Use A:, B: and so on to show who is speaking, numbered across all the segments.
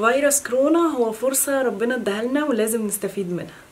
A: فيروس كورونا هو فرصة ربنا اداها لنا ولازم نستفيد منها.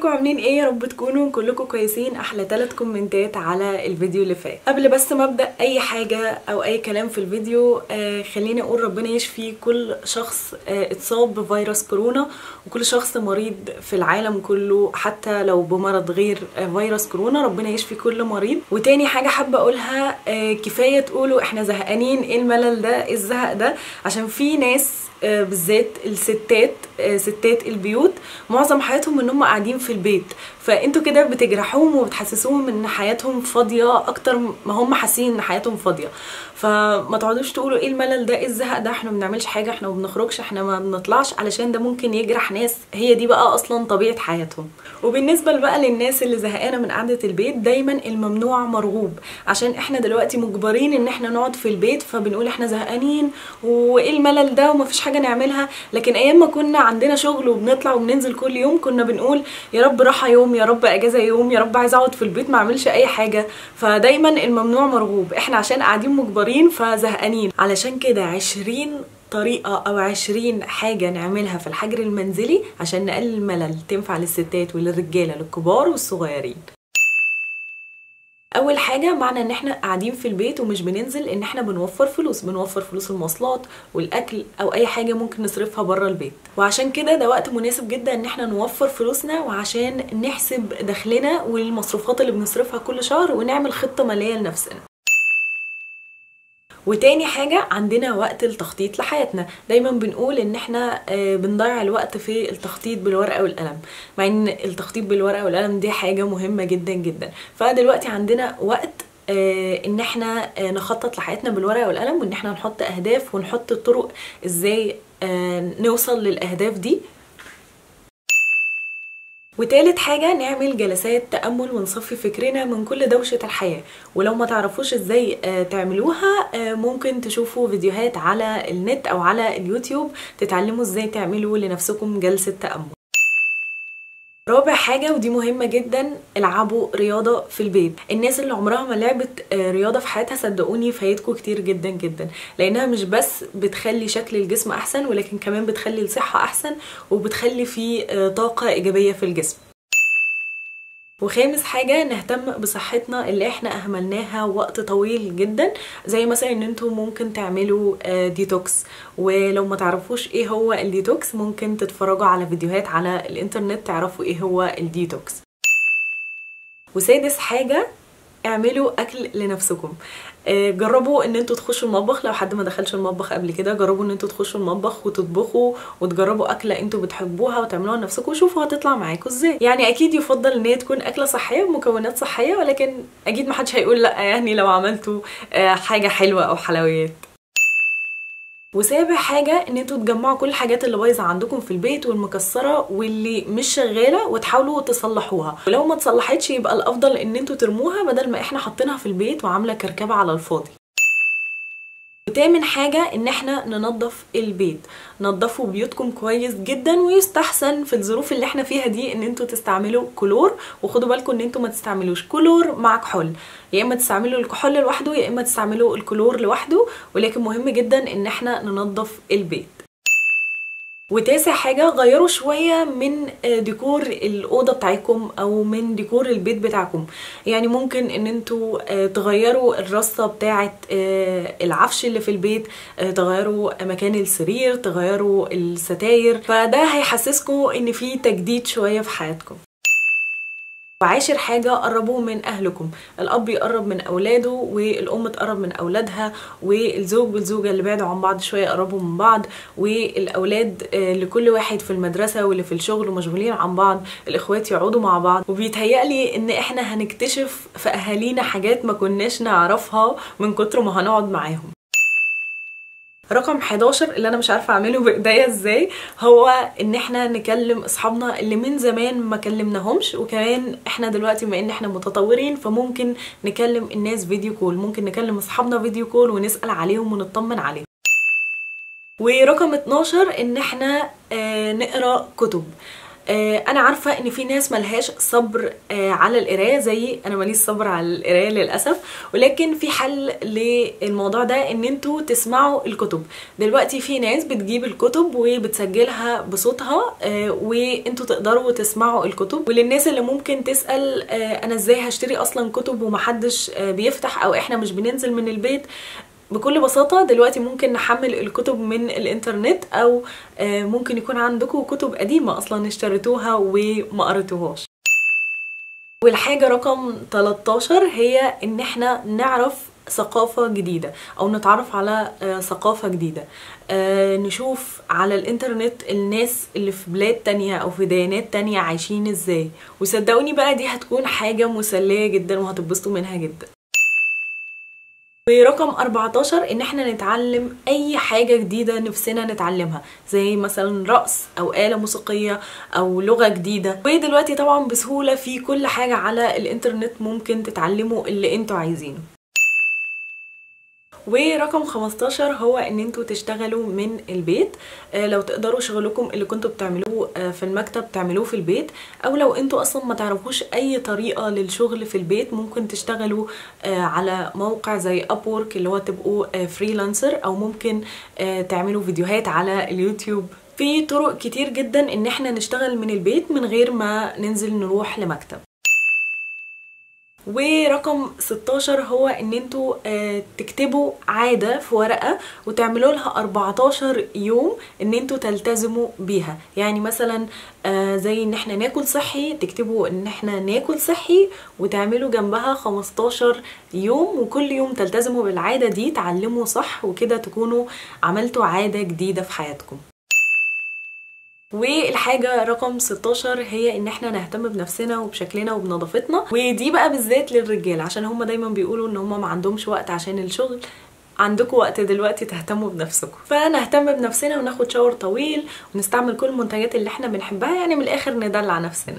A: ازيكم عاملين إيه؟ يا رب تكونوا كلكم كويسين. أحلى ثلاث كومنتات على الفيديو اللي فات. قبل بس ما أبدأ أي حاجة أو أي كلام في الفيديو آه خليني أقول ربنا يشفي كل شخص آه اتصاب بفيروس كورونا وكل شخص مريض في العالم كله. حتى لو بمرض غير آه فيروس كورونا ربنا يشفي كل مريض. وتاني حاجة حابة أقولها كفاية تقولوا إحنا زهقانين. إيه الملل ده؟ إيه الزهق ده؟ عشان في ناس بالذات الستات آه ستات البيوت معظم حياتهم إن هم قاعدين في البيت. فانتوا كده بتجرحوهم وبتحسسوهم إن حياتهم فاضية أكتر ما هم حاسين إن حياتهم فاضية. فما تقعدوش تقولوا إيه الملل ده إيه الزهق ده إحنا ما بنعملش حاجة إحنا ما بنخرجش إحنا ما بنطلعش علشان ده ممكن يجرح ناس. هي دي بقى أصلا طبيعة حياتهم. وبالنسبة بقى للناس اللي زهقانة من قعدة البيت دايما الممنوع مرغوب. عشان إحنا دلوقتي مجبرين إن إحنا نقعد في البيت فبنقول إحنا زهقانين وإيه الملل ده ومفيش حاجة نعملها. لكن أيام ما كنا عندنا شغل وبنطلع وبننزل كل يوم كنا بنقول يا رب راحة يوم يا رب أجازة يوم يا رب عايزة أقعد في البيت ما أعملش أي حاجة. فدايما الممنوع مرغوب. إحنا عشان قاعدين مجبرين فزهقانين. علشان كده عشرين طريقة أو عشرين حاجة نعملها في الحجر المنزلي عشان نقلل الملل تنفع للستات وللرجالة للكبار والصغيرين. أول حاجة معنى إن إحنا قاعدين في البيت ومش بننزل إن إحنا بنوفر فلوس بنوفر فلوس المواصلات والأكل أو أي حاجة ممكن نصرفها بره البيت. وعشان كده ده وقت مناسب جدا إن إحنا نوفر فلوسنا وعشان نحسب دخلنا والمصروفات اللي بنصرفها كل شهر ونعمل خطة مالية لنفسنا. وتاني حاجة عندنا وقت التخطيط لحياتنا. دايما بنقول إن إحنا بنضيع الوقت في التخطيط بالورقة والقلم. مع إن التخطيط بالورقة والقلم دي حاجة مهمة جدا جدا. فدلوقتي عندنا وقت إن إحنا نخطط لحياتنا بالورقة والقلم وإن إحنا نحط أهداف ونحط طرق إزاي نوصل للأهداف دي. وتالت حاجة نعمل جلسات تأمل ونصفي فكرنا من كل دوشة الحياة. ولو ما تعرفوش إزاي تعملوها ممكن تشوفوا فيديوهات على النت أو على اليوتيوب تتعلموا إزاي تعملوا لنفسكم جلسة تأمل. رابع حاجة ودي مهمة جدا العبوا رياضة في البيت. الناس اللي عمرها ما لعبت رياضة في حياتها صدقوني فايتكم كتير جدا جدا. لأنها مش بس بتخلي شكل الجسم أحسن ولكن كمان بتخلي الصحة أحسن وبتخلي في طاقة إيجابية في الجسم. وخامس حاجة نهتم بصحتنا اللي إحنا أهملناها وقت طويل جدا زي مثلا إن أنتوا ممكن تعملوا ديتوكس ولو ما تعرفوش إيه هو الديتوكس ممكن تتفرجوا على فيديوهات على الإنترنت تعرفوا إيه هو الديتوكس وسادس حاجة اعملوا أكل لنفسكم. جربوا إن أنتوا تخشوا المطبخ. لو حد ما دخلش المطبخ قبل كده جربوا إن أنتوا تخشوا المطبخ وتطبخوا وتجربوا أكلة أنتوا بتحبوها وتعملوها لنفسكم وشوفوا هتطلع معاكم إزاي. يعني أكيد يفضل إن هي تكون أكلة صحية بمكونات صحية ولكن أكيد ما حدش هيقول لأ يعني لو عملتوا حاجة حلوة أو حلويات. وسابع حاجة إن أنتوا تجمعوا كل الحاجات اللي بايظة عندكم في البيت والمكسرة واللي مش شغالة وتحاولوا تصلحوها. ولو ما تصلحتش يبقى الأفضل إن أنتوا ترموها بدل ما إحنا حاطينها في البيت وعاملة كركبة على الفاضي. وتامن حاجة إن إحنا ننظف البيت. نظفوا بيوتكم كويس جدا ويستحسن في الظروف اللي إحنا فيها دي إن إنتوا تستعملوا كلور. وخدوا بالكم إن إنتوا ما تستعملوش كلور مع كحول. يا إما تستعملوا الكحول لوحده يا إما تستعملوا الكلور لوحده. ولكن مهم جدا إن إحنا ننظف البيت. وتاسع حاجة غيروا شوية من ديكور الأوضة بتاعكم أو من ديكور البيت بتاعكم. يعني ممكن إن أنتوا تغيروا الرصة بتاعة العفش اللي في البيت تغيروا مكان السرير تغيروا الستاير. فده هيحسسكم إن في تجديد شوية في حياتكم. وعاشر حاجة قربوا من أهلكم. الأب يقرب من أولاده والأم تقرب من أولادها والزوج والزوجة اللي بعدوا عن بعض شوية يقربوا من بعض والأولاد لكل واحد في المدرسة واللي في الشغل ومشغولين عن بعض الإخوات يقعدوا مع بعض. وبيتهيألي إن إحنا هنكتشف في أهالينا حاجات ما كناش نعرفها من كتر ما هنقعد معاهم. رقم 11 اللي أنا مش عارفة أعمله بايديا إزاي هو إن إحنا نكلم أصحابنا اللي من زمان ما كلمناهمش وكمان إحنا دلوقتي بما إن إحنا متطورين فممكن نكلم الناس فيديو كول ممكن نكلم أصحابنا فيديو كول ونسأل عليهم ونطمن عليهم. ورقم 12 إن إحنا آه نقرأ كتب. أنا عارفة إن في ناس ملهاش صبر آه، على القراية زي أنا ماليش صبر على القراية للأسف. ولكن في حل للموضوع ده إن أنتوا تسمعوا الكتب. دلوقتي في ناس بتجيب الكتب وبتسجلها بصوتها آه، وأنتوا تقدروا تسمعوا الكتب. وللناس اللي ممكن تسأل آه، أنا إزاي هشتري أصلا كتب ومحدش آه، بيفتح أو إحنا مش بننزل من البيت بكل بساطة دلوقتي ممكن نحمل الكتب من الإنترنت أو آه، ممكن يكون عندكم كتب قديمة أصلا اشتريتوها وما قريتوهاش. والحاجة رقم 13 هي إن إحنا نعرف ثقافة جديدة أو نتعرف على آه، ثقافة جديدة. آه، نشوف على الإنترنت الناس اللي في بلاد تانية أو في ديانات تانية عايشين إزاي. وصدقوني بقى دي هتكون حاجة مسلية جدا وهتتبسطوا منها جدا. ورقم 14 إن إحنا نتعلم أي حاجة جديدة نفسنا نتعلمها زي مثلا رقص أو آلة موسيقية أو لغة جديدة. ودلوقتي طبعا بسهولة في كل حاجة على الإنترنت ممكن تتعلموا اللي أنتوا عايزينه. ورقم 15 هو إن أنتوا تشتغلوا من البيت. آه، لو تقدروا شغلكم اللي كنتوا بتعملوه آه، في المكتب تعملوه في البيت. أو لو أنتوا أصلا ما تعرفوش أي طريقة للشغل في البيت ممكن تشتغلوا آه، على موقع زي Upwork اللي هو تبقوا freelancer أو ممكن تعملوا فيديوهات على اليوتيوب. في طرق كتير جدا إن إحنا نشتغل من البيت من غير ما ننزل نروح لمكتب. ورقم 16 هو إن أنتوا آه، تكتبوا عادة في ورقة وتعملوا لها 14 يوم إن أنتوا تلتزموا بيها. يعني مثلا آه، زي إن إحنا ناكل صحي تكتبوا إن إحنا ناكل صحي وتعملوا جنبها 15 يوم وكل يوم تلتزموا بالعادة دي تعلموا صح وكده تكونوا عملتوا عادة جديدة في حياتكم. والحاجة رقم 16 هي إن إحنا نهتم بنفسنا وبشكلنا وبنظافتنا ودي بقى بالذات للرجال عشان هما دايما بيقولوا إن هما ما عندهمش وقت عشان الشغل عندكم وقت دلوقتي تهتموا بنفسكم. فنهتم بنفسنا وناخد شاور طويل ونستعمل كل المنتجات اللي إحنا بنحبها يعني من الآخر ندلع نفسنا.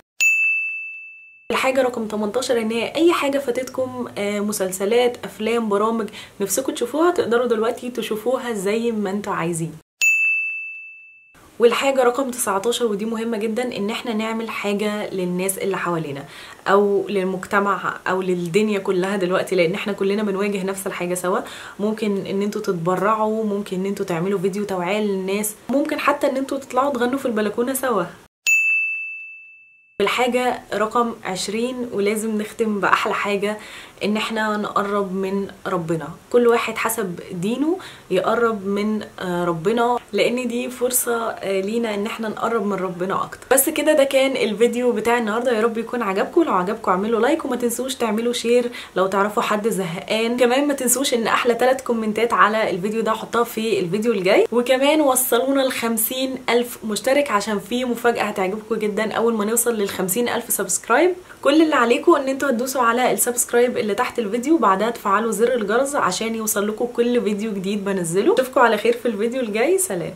A: الحاجة رقم 18 إن هي أي حاجة فاتتكم آه، مسلسلات أفلام برامج نفسكم تشوفوها تقدروا دلوقتي تشوفوها زي ما أنتوا عايزين. والحاجة رقم 19 ودي مهمة جدا إن إحنا نعمل حاجة للناس اللي حوالينا أو للمجتمع أو للدنيا كلها دلوقتي لأن إحنا كلنا بنواجه نفس الحاجة سوا. ممكن إن أنتوا تتبرعوا ممكن إن أنتوا تعملوا فيديو توعية للناس ممكن حتى إن أنتوا تطلعوا تغنوا في البلكونة سوا. الحاجة رقم 20 ولازم نختم بأحلى حاجة إن إحنا نقرب من ربنا. كل واحد حسب دينه يقرب من آه، ربنا لأن دي فرصة آه، لينا إن إحنا نقرب من ربنا أكتر. بس كده ده كان الفيديو بتاع النهاردة. يا رب يكون عجبكم. لو عجبكم اعملوا like وما تنسوش تعملوا share. لو تعرفوا حد زهقان كمان ما تنسوش إن أحلى ثلاث comment ات على الفيديو ده حطها في الفيديو الجاي. وكمان وصلونا ل 50 ألف مشترك عشان في مفاجأة هتعجبكم جدا. أول ما نوصل لل 50 ألف subscribe كل اللي عليكم إن أنتوا هتدوسوا على السبسكرايب اللي تحت الفيديو وبعدها تفعلوا زر الجرس عشان يوصل لكم كل فيديو جديد بنزله. اشوفكم على خير في الفيديو الجاي. سلام.